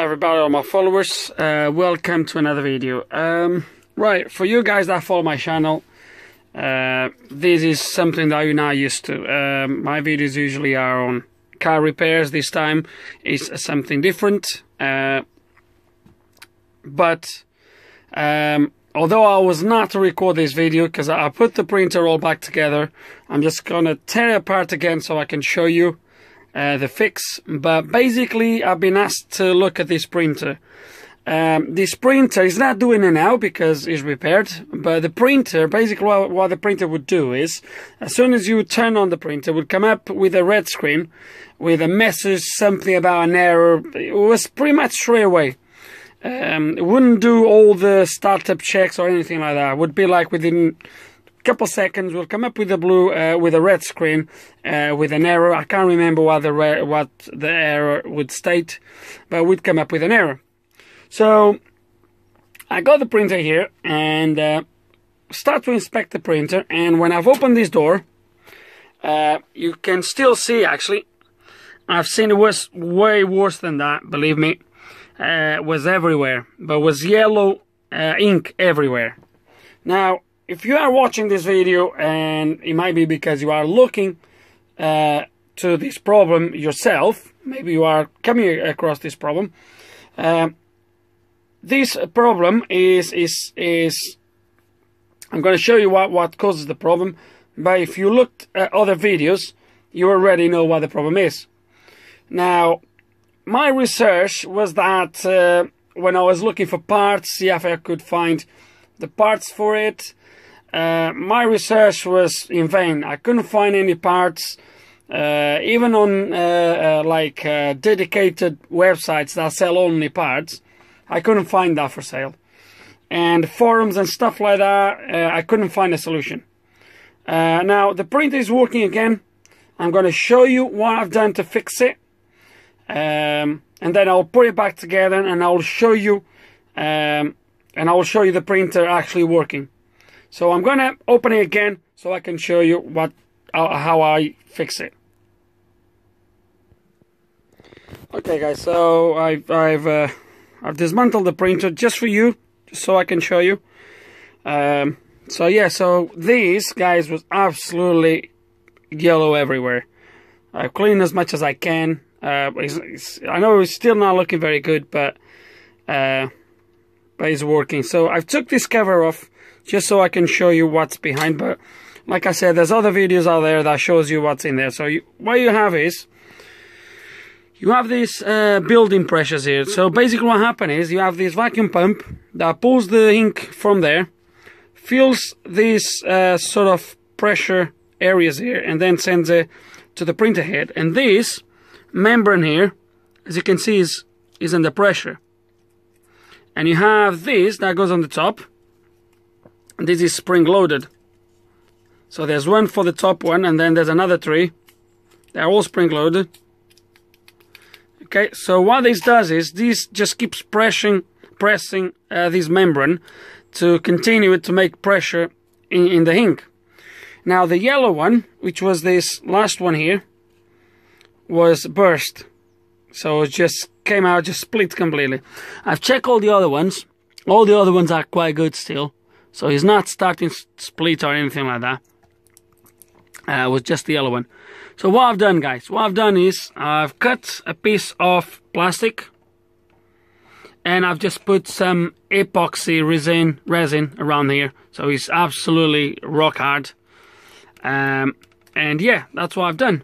everybody, all my followers. Uh, welcome to another video. Um, right, for you guys that follow my channel, uh, this is something that you're not used to. Um, my videos usually are on car repairs. This time is something different. Uh, but um, although I was not to record this video because I put the printer all back together, I'm just gonna tear it apart again so I can show you uh, the fix. But basically, I've been asked to look at this printer. Um, this printer is not doing it now because it's repaired, but the printer, basically what, what, the printer would do is, as soon as you turn on the printer, would come up with a red screen with a message, something about an error. It was pretty much straight away. Um, it wouldn't do all the startup checks or anything like that. It would be like within couple seconds, we'll come up with a blue, uh, with a red screen, uh, with an error. I can't remember what the what the error would state, but we'd come up with an error. So I got the printer here and uh, start to inspect the printer. And when I've opened this door, uh, you can still see actually. I've seen it was way worse than that. Believe me uh, was everywhere, but was yellow uh, ink everywhere. Now, if you are watching this video, and it might be because you are looking uh, to this problem yourself, maybe you are coming across this problem. Um, this problem is is is. I'm going to show you what what causes the problem. But if you looked at other videos, you already know what the problem is. Now, my research was that uh, when I was looking for parts, see if I could find the parts for it, uh, my research was in vain. I couldn't find any parts, uh, even on uh, uh, like uh, dedicated websites that sell only parts. I couldn't find that for sale, and forums and stuff like that. I couldn't find a solution. now the printer is working again. I'm going to show you what I've done to fix it um, and then I'll put it back together and I'll show you um, and I'll show you the printer actually working so I'm gonna open it again so I can show you what uh, how I fix it. Okay guys so I've I've uh, I've dismantled the printer just for you just so I can show you. Um, so yeah so these guys was absolutely yellow everywhere. I've cleaned as much as I can. Uh, he's, he's, I know it's still not looking very good, but uh, but he's working. So I've took this cover off just so I can show you what's behind. But like I said, there's other videos out there that shows you what's in there. So you, what you have is you have these uh, building pressures here. So basically what happens is you have this vacuum pump that pulls the ink from there, fills these uh, sort of pressure areas here, and then sends it to the printer head. And this membrane here, as you can see, is, is under pressure. And you have this that goes on the top. This is spring loaded. So there's one for the top one, and then there's another three. They're all spring loaded. Okay, so what this does is this just keeps pressing, pressing uh, this membrane to continue to make pressure in, in the ink. Now the yellow one, which was this last one here, was burst. So it just came out, just split completely. I've checked all the other ones. All the other ones are quite good still. So he's not starting split or anything like that. Uh, it was just the yellow one. So what I've done guys, what I've done is I've cut a piece of plastic and I've just put some epoxy resin resin around here. So it's absolutely rock hard. Um, and yeah, that's what I've done.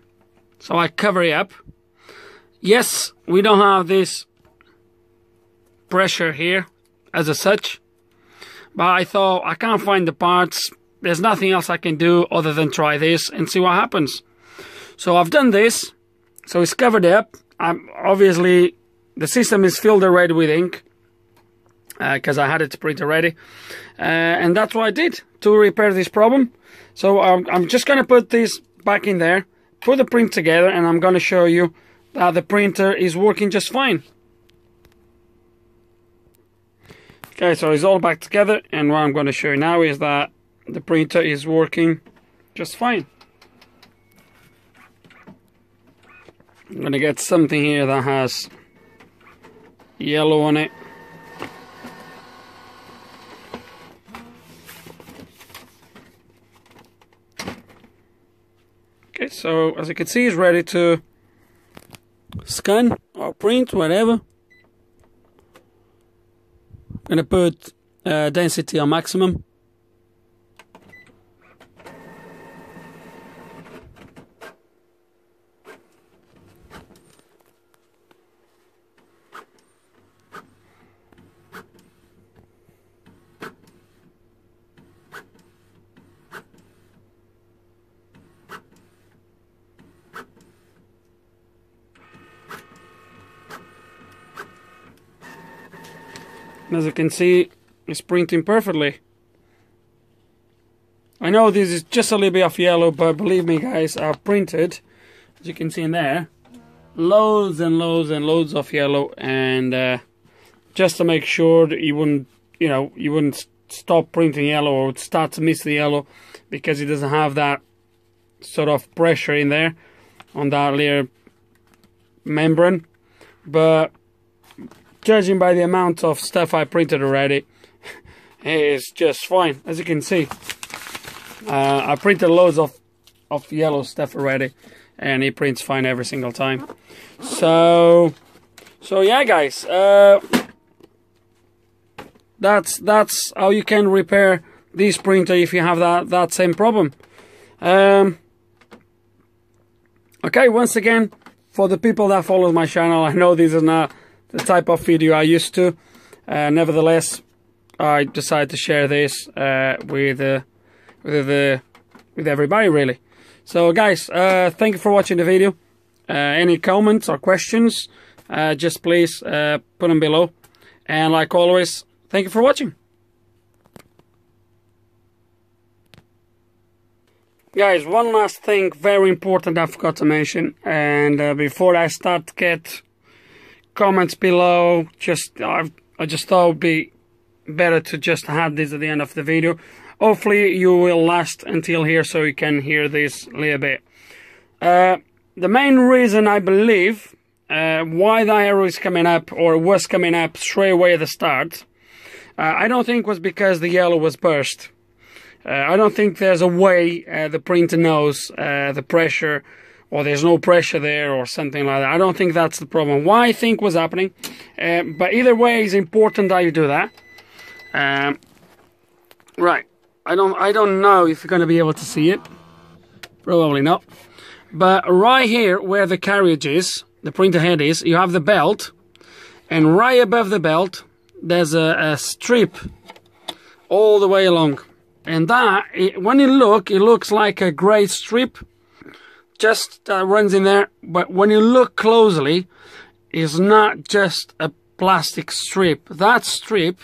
So I cover it up. Yes, we don't have this pressure here as a such. But I thought I can't find the parts. There's nothing else I can do other than try this and see what happens. So I've done this. So it's covered up. I'm obviously the system is filled already with ink because uh, I had it print already. Uh, and that's what I did to repair this problem. So um, I'm just going to put this back in there put the print together and I'm going to show you that the printer is working just fine. Okay, so it's all back together and what I'm going to show you now is that the printer is working just fine. I'm going to get something here that has yellow on it. Okay, so as you can see, it's ready to scan or print, whatever. I'm gonna put uh, density on maximum. As you can see it's printing perfectly. I know this is just a little bit of yellow but believe me guys I've printed as you can see in there loads and loads and loads of yellow. And uh, just to make sure that you wouldn't you know you wouldn't stop printing yellow or start to miss the yellow because it doesn't have that sort of pressure in there on that layer membrane. But judging by the amount of stuff I printed already, it's just fine. As you can see, uh, I printed loads of, of yellow stuff already, and it prints fine every single time. So, so yeah, guys, uh, that's that's how you can repair this printer if you have that that same problem. Um, okay, once again, for the people that follow my channel, I know this is not the type of video I used to. Uh, nevertheless, I decided to share this uh, with uh, with the with everybody really. So guys, uh, thank you for watching the video. Uh, any comments or questions, uh, just please put them below. And like always, thank you for watching. Guys, one last thing, very important I forgot to mention. And before I start get comments below. Just I, I just thought it would be better to just have this at the end of the video. Hopefully you will last until here so you can hear this a little bit. Uh, the main reason I believe uh, why the arrow is coming up or was coming up straight away at the start, uh, I don't think was because the yellow was burst. Uh, I don't think there's a way uh, the printer knows uh, the pressure or there's no pressure there or something like that. I don't think that's the problem. Why I think was happening, uh, but either way, it's important that you do that. Um, right, I don't, I don't know if you're going to be able to see it. Probably not. But right here, where the carriage is, the printer head is, you have the belt, and right above the belt, there's a, a strip all the way along. And that, it, when you look, it looks like a grey strip just uh, runs in there, but when you look closely, it's not just a plastic strip. That strip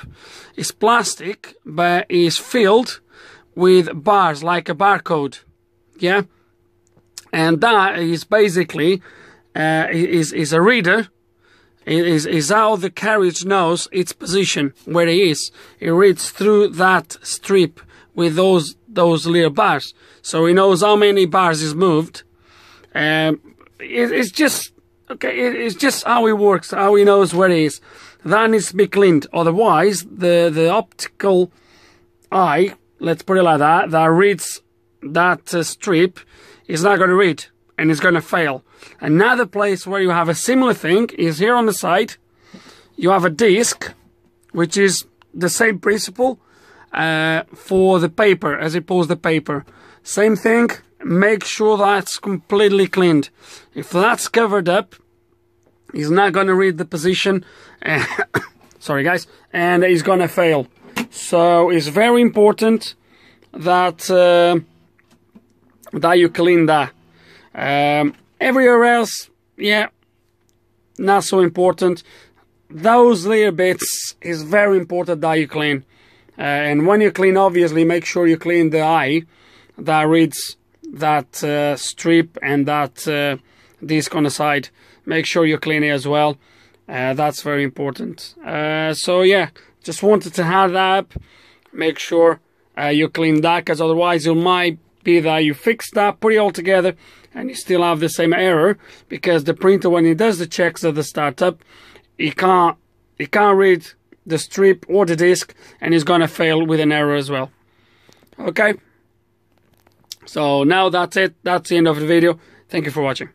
is plastic, but is filled with bars, like a barcode. Yeah? And that is basically, uh, is, is a reader is, is how the carriage knows its position, where it is. It reads through that strip with those, those little bars. So it knows how many bars is moved um, it, it's just okay. It, it's just how he works, how he knows where he is. That needs to be cleaned. Otherwise, the the optical eye, let's put it like that, that reads that uh, strip is not going to read and it's going to fail. Another place where you have a similar thing is here on the side. You have a disc, which is the same principle uh, for the paper as it pulls the paper. Same thing, make sure that's completely cleaned. If that's covered up, he's not going to read the position. sorry, guys, and he's going to fail. So it's very important that uh, that you clean that. Um, everywhere else, yeah, not so important. Those little bits is very important that you clean. Uh, and when you clean, obviously, make sure you clean the eye that reads that uh, strip and that uh, disc on the side. Make sure you clean it as well. Uh, that's very important. So yeah, just wanted to have that up. Make sure you clean that because otherwise it might be that you fix that, put it all together and you still have the same error because the printer when it does the checks at the startup, it can't it can't read the strip or the disk and it's gonna fail with an error as well okay so now that's it. That's the end of the video. Thank you for watching